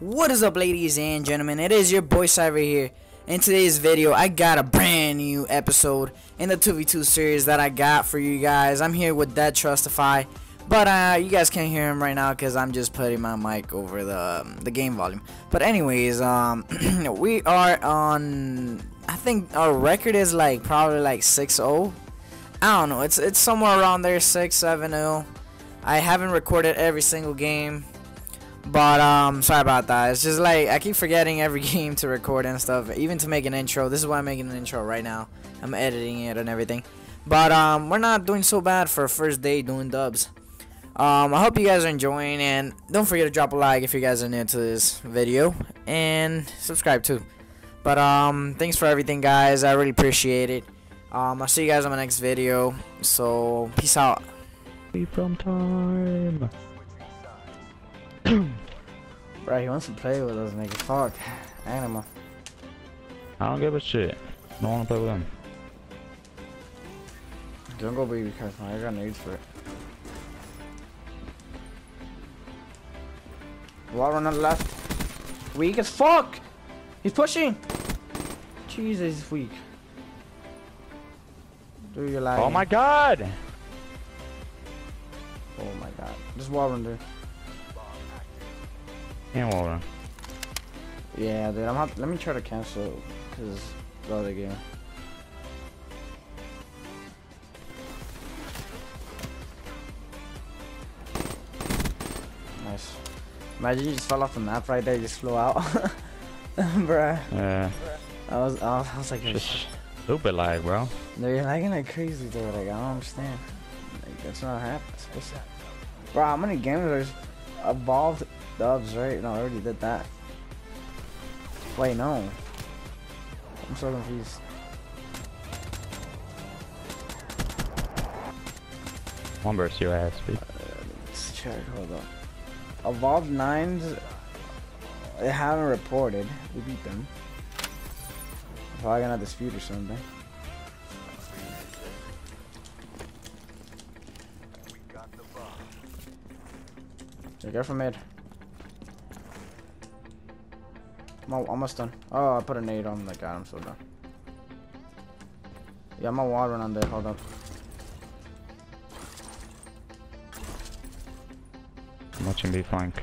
What is up ladies and gentlemen, it is your boy Cyver here. In today's video, I got a brand new episode in the 2v2 series that I got for you guys. I'm here with Dead Trustify, but uh, you guys can't hear him right now because I'm just putting my mic over the, um, the game volume. But anyways, um, we are on, I think our record is like probably like 6-0. I don't know, it's, it's somewhere around there, 6-7-0. I haven't recorded every single game but um, sorry about that. It's just like I keep forgetting every game to record and stuff, even to make an intro. This is why I'm making an intro right now. I'm editing it and everything. But um, we're not doing so bad for a first day doing dubs. Um, I hope you guys are enjoying, and don't forget to drop a like if you guys are new to this video, and subscribe too. But um, thanks for everything, guys. I really appreciate it. Um, I'll see you guys on my next video. So peace out. From time. Bro, he wants to play with us, nigga. Fuck. Animal. I don't give a shit. Don't want to play with him. Don't go baby because I got needs for it. Water on the left. Weak as fuck! He's pushing! Jesus, he's weak. Do you like Oh my god! Oh my god. Just water, dude. Can't water. Yeah, dude. I'm let me try to cancel because the other game. Nice. Imagine you just fell off the map right there, you just flew out. Bruh. Yeah. I was, I was, I was like, Just stupid like, bro. no, you're lagging like crazy, dude. Like, I don't understand. Like, that's not happening. Bro, how many games are evolved dubs, right? No, I already did that. Wait, no. I'm so confused. One burst your ass, bitch. Uh, let's check, hold on. Evolved Nines, they haven't reported. We beat them. Probably gonna dispute or something. Go from mid. I'm al- almost done. Oh, I put a nade on the guy. I'm so done. Yeah, I'm on water on there. Hold up. I'm watching B flank.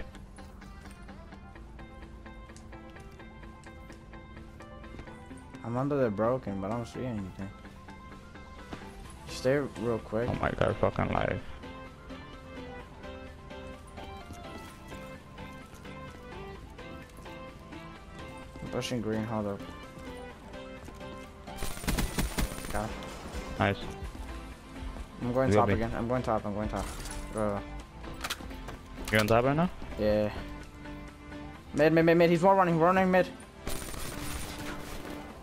I'm under the broken, but I don't see anything. Stay real quick. Oh my god, fucking live. Pushing green, hold up. Got him. Nice. I'm going You top again. I'm going top, I'm going top. Go. You on top right now? Yeah. Mid, mid, mid, mid. He's wall running, running mid.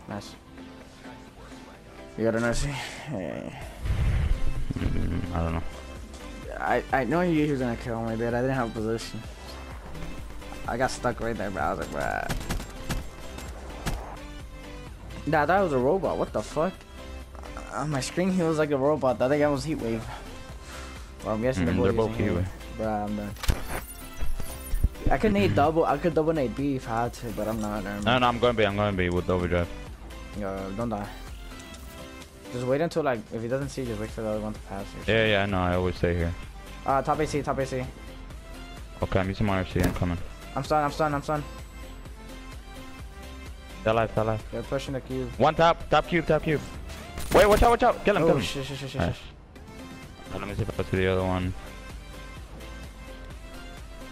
Nice. You got an RC? Yeah. Mm, I don't know. I, I know you he was gonna kill me, but I didn't have a position. I got stuck right there, but I was like, bruh. Nah, that was a robot. What the fuck? On my screen, he was like a robot. The other guy was Heat Wave. Well, I'm guessing the Mm, boy they're both Heat Heat Wave. Bruh, I'm done. I could nade double. I could double nade B if I had to, but I'm not. Um, No, no, I'm going B. I'm going B with overdrive. Yo, don't die. Just wait until like if he doesn't see, just wait for the other one to pass. Or. Yeah, yeah, I know. I always stay here. Uh, top AC, top AC. Okay, I'm using my RC. I'm coming. I'm stunned. I'm stunned. I'm stunned. That life, that life. They're pushing the cube. One top, top cube, top cube. Wait, watch out, watch out. Kill him, kill Oh him. shit, shit, shit, shit, Nice. Uh, Let me see if I go to the other one.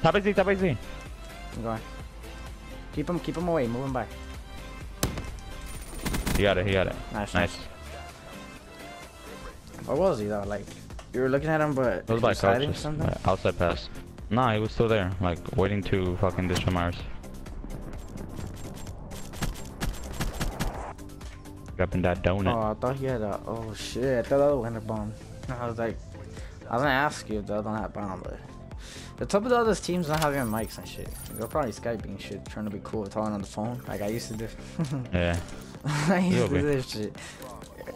Top AC, top AC. I'm going. Keep him, keep him away. Move him back. He got it, he got it. Nice, Nice. Where was he though? Like, you were looking at him, but It was something. Outside pass. Nah, he was still there, like waiting to fucking destroy Mars. Grabbing that donut. Oh, I thought he had a. Oh shit! I thought one had a bomb. I was like, I was gonna ask you if the other one had bomb, but the top of the other teams not having mics and shit. They're probably skyping shit, trying to be cool, talking on the phone like I used to do. Yeah. I used You'll to be. do this shit.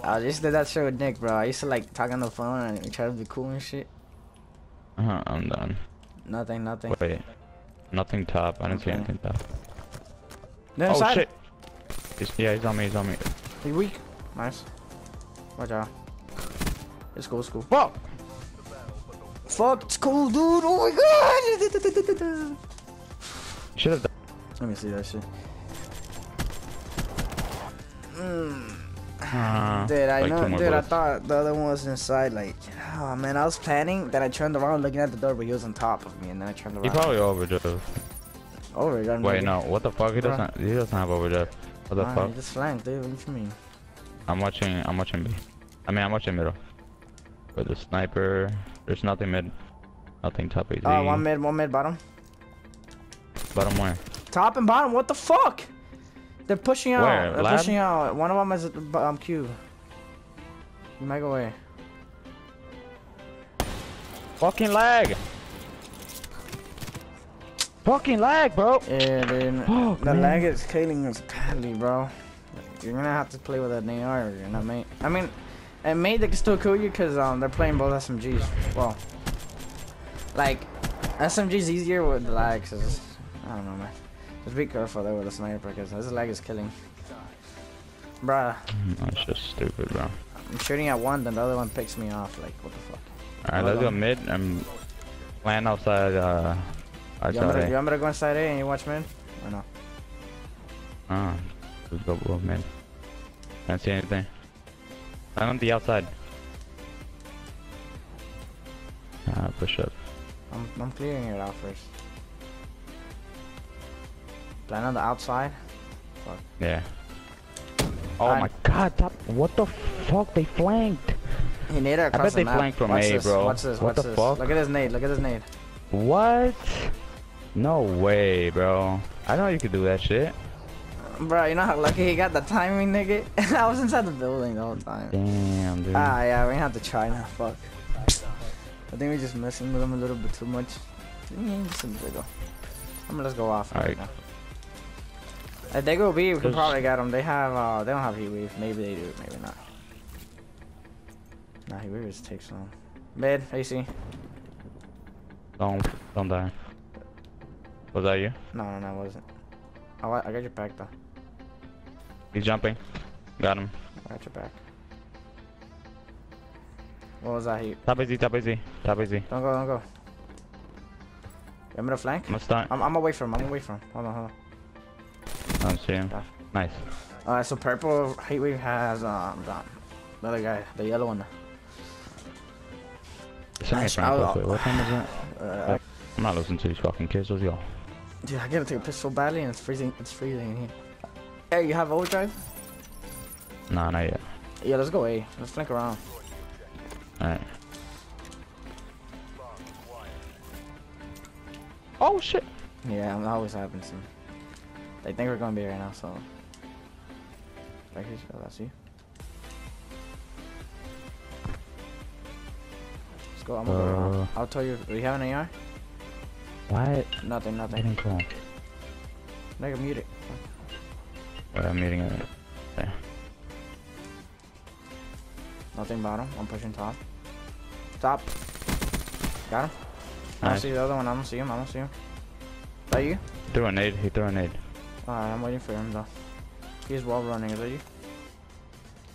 I just did that shit with Nick, bro. I used to like talk on the phone and try to be cool and shit. Uh huh. I'm done. Nothing, nothing. Wait. Nothing top. I didn't see anything top. Then Oh shit! Yeah, he's on me. He's on me. He weak. Nice. Watch out. It's cool, it's cool. Fuck! Fuck, it's cool, dude. Oh my god! Should have. done. Let me see that shit. Mm. Uh, Dude, I like know, dude. I thought the other one was inside. Like, oh man, I was planning. Then I turned around, looking at the door, but he was on top of me, and then I turned around. He probably overdrove. over. Gun, Wait, maybe. no. What the fuck? He doesn't. He doesn't have overdrive. What the Nah, fuck? he just flanked, dude. What do you mean? I'm watching. I'm watching B. I mean, I'm watching middle. With the sniper, there's nothing mid. Nothing top AZ. Uh, one mid, one mid, bottom. Bottom where? Top and bottom. What the fuck? They're pushing out. Where? They're Lab? pushing out. One of them is um Q. You might go away. Fucking lag. Fucking lag, bro. Yeah, dude. Fuck, the man. lag is killing us badly, bro. You're gonna have to play with an AR, or you're not mate. I mean, and mate they can still kill you because um they're playing both SMGs. Well, like SMG's easier with the lag, cause I don't know, man. Just be careful there with the sniper, because this lag is killing. Bruh, That's just stupid, bro. I'm shooting at one, then the other one picks me off. Like, what the fuck? Alright, let's go mid and land outside. Uh, You want, me to, outside. you want me to go inside A and you watch mid? Or no? Ah, let's go go mid. Can't see anything. I'm on the outside. Ah, push up. I'm, I'm clearing it out first. Plan on the outside. Yeah. Oh Alright. my god, top, what the fuck? They flanked. He naded across bet the they map. flanked from watch A, this, bro. Watch this, What watch the this. fuck? Look at his nade, look at his nade. What? No way, bro. I know you could do that shit. Bro, you know how lucky he got the timing, nigga? I was inside the building the whole time. Damn, dude. Ah, yeah, we have to try now, fuck. I think we're just messing with him a little bit too much. Just a little. I'm gonna let's go off right Alright. now. If they go B, we can probably get them. They have, uh, they don't have heat wave. Maybe they do, maybe not. Nah, heat wave just takes long. Mid, AC. Don't, don't die. Was that you? No, no, no, it wasn't. Oh, I, I got your back though. He's jumping. Got him. I got your back. What was that heat? Top easy, top easy, top easy. Don't go, don't go. You want me to flank? I'm start. I'm, I'm away from him. I'm away from him. Hold on, hold on. I'm not see him. Nice. Alright, so purple Heatwave has um the, the other guy, the yellow one. Send me a Nice. friend I will. What time is it? I'm not listening to these fucking kids. Let's go. Dude, I gotta take a piss so badly and it's freezing. It's freezing in here. Hey, you have overdrive? Nah, not yet. Yeah, let's go A. Let's flank around. Alright. Oh shit! Yeah, that always happens. to me. They think we're gonna be right now, so. Back here, oh, that's you. Let's go. I'm gonna go around. Uh. I'll tell you. Do you have an AR? What? Nothing, I nothing. didn't call. Nigga, mute it. Alright, I'm meeting it. Nothing bottom. I'm pushing top. Top. Got him. I don't see the other one. I don't see him. I don't see him. Is that you? Threw a nade. He threw a nade. Alright, I'm waiting for him though. He's wall running. Is that you?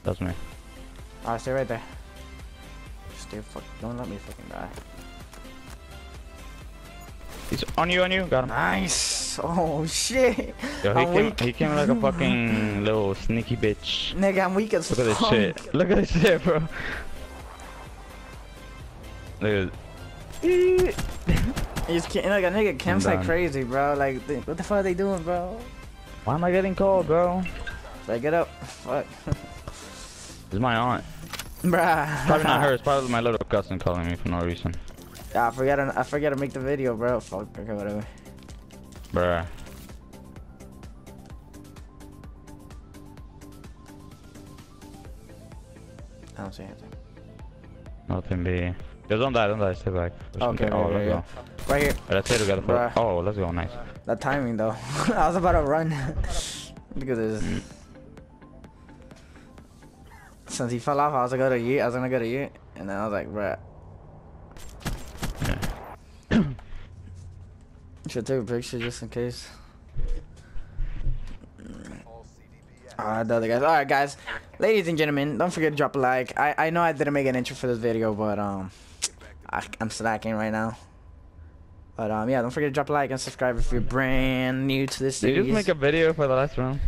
That's me. Alright, stay right there. Stay fuck. Don't let me fucking die. He's on you, on you. Got him. Nice. Oh shit. Yo, he I'm came. weak. He came like a fucking little sneaky bitch. Nigga, I'm weak as Look at this shit. Look at this shit, bro. Look at. He's ca- like a nigga camps like crazy, bro. Like, what the fuck are they doing, bro? Why am I getting cold, bro? Like, get up. Fuck. This is my aunt. Bruh. Probably not her. It's probably my little cousin calling me for no reason. Yeah, I forgot. to- I forgot to make the video, bro. Fuck. Okay, whatever. Bruh. I don't see anything. Nothing B. Yo, don't die, don't die. Stay back. There's Okay, oh, okay, let's yeah. go. Right here. Let's say together. Bruh. For, oh, let's go. Nice. That timing though. I was about to run. Look at this. Mm. Since he fell off, I was gonna go to yeet. I was gonna go to yeet, and then I was like, bruh. Should take a picture just in case. Ah, the other guys. All right, guys, ladies and gentlemen, don't forget to drop a like. I I know I didn't make an intro for this video, but um, I, I'm slacking right now. But um, yeah, don't forget to drop a like and subscribe if you're brand new to this Did series. you just make a video for the last round?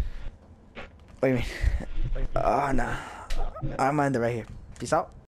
What do you mean? Oh, nah. I'm under right here. Peace out.